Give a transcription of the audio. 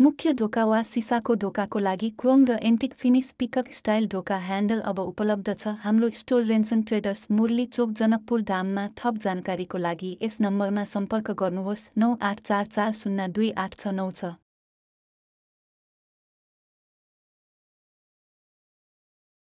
मुख्य ढोका वा सिसाको ढोकाको लागि क्रोम र एन्टिक फिनिस पिकअप स्टाइल ढोका ह्यान्डल अब उपलब्ध छ। हाम्रो store Renson traders Murali Chowk Janakpur धाममा थप जानकारीको लागि यस नम्बरमा सम्पर्क गर्नुहोस् नौ आठ चार चार शून्य दुई आठ छ नौ छ।